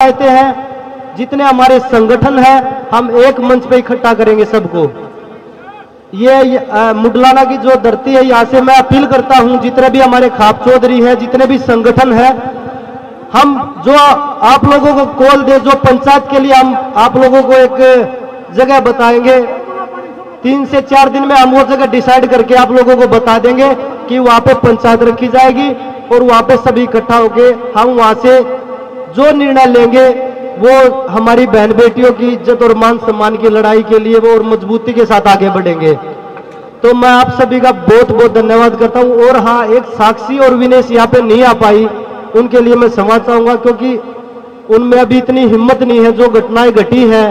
चाहते हैं जितने हमारे संगठन है हम एक मंच पे इकट्ठा करेंगे सबको। ये अ, मुडलाना की जो धरती है यहाँ से मैं अपील करता हूँ जितने भी हमारे खाप चौधरी हैं जितने भी संगठन है हम जो आप लोगों को कॉल दे जो पंचायत के लिए हम आप लोगों को एक जगह बताएँगे तीन से चार दिन में हम वो जगह डिसाइड करके आप लोगों को बता देंगे कि वहाँ पे पंचायत रखी जाएगी और वहाँ पे सभी इकट्ठा होके हम वहाँ से जो निर्णय लेंगे, वो हमारी बहन बेटियों की इज़्ज़त और मान सम्मान की लड़ाई के लिए वो और मजबूती के साथ आगे बढ़ेंगे। तो मैं आप सभी का बहुत बहुत धन्यवाद करता हूँ। और हाँ एक साक्षी और विनेश यहाँ पे नहीं आ पाई, उनके लिए मैं समझ चाहूँगा, क्योंकि उनमें अभी इतनी हिम्मत नहीं है, जो घटनाएँ घटी हैं।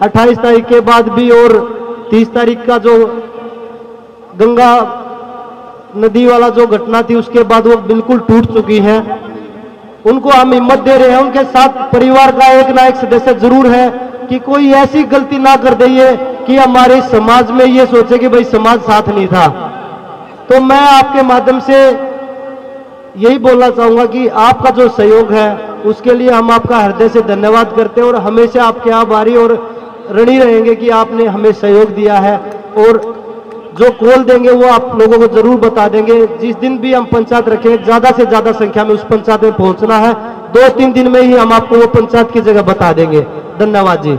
28 तारीख के बाद भी और 30 तारीख का जो गंगा नदी वाला जो घटना थी, उसके बाद वो बिल्कुल टूट चुकी है। उनको हम हिम्मत दे रहे हैं, उनके साथ परिवार का एक ना एक सदस्य ज़रूर है कि कोई ऐसी गलती ना कर दे कि हमारे समाज में ये सोचे कि भाई समाज साथ नहीं था। तो मैं आपके माध्यम से यही बोलना चाहूँगा कि आपका जो सहयोग है, उसके लिए हम आपका हृदय से धन्यवाद करते हैं और हमेशा आपके आभारी और ऋणी रहेंगे कि आपने हमें सहयोग दिया है और जो कॉल देंगे वो आप लोगों को ज़रूर बता देंगे। जिस दिन भी हम पंचायत रखें, ज़्यादा से ज़्यादा संख्या में उस पंचायत में पहुँचना है। दो तीन दिन में ही हम आपको वो पंचायत की जगह बता देंगे। धन्यवाद जी।